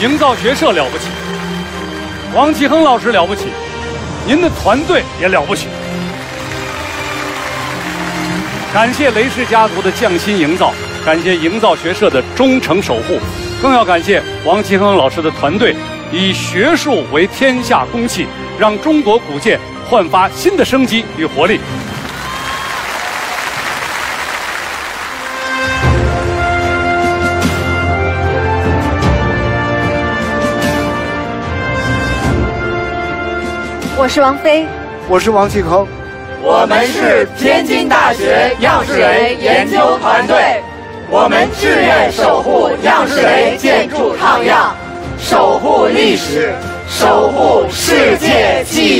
营造学社了不起，王启亨老师了不起，您的团队也了不起。感谢雷氏家族的匠心营造，感谢营造学社的忠诚守护，更要感谢王启亨老师的团队，以学术为天下公器，让中国古建焕发新的生机与活力。我是王菲，我是王继康，我们是天津大学样式雷研究团队，我们志愿守护样式雷建筑抗样，守护历史，守护世界记忆。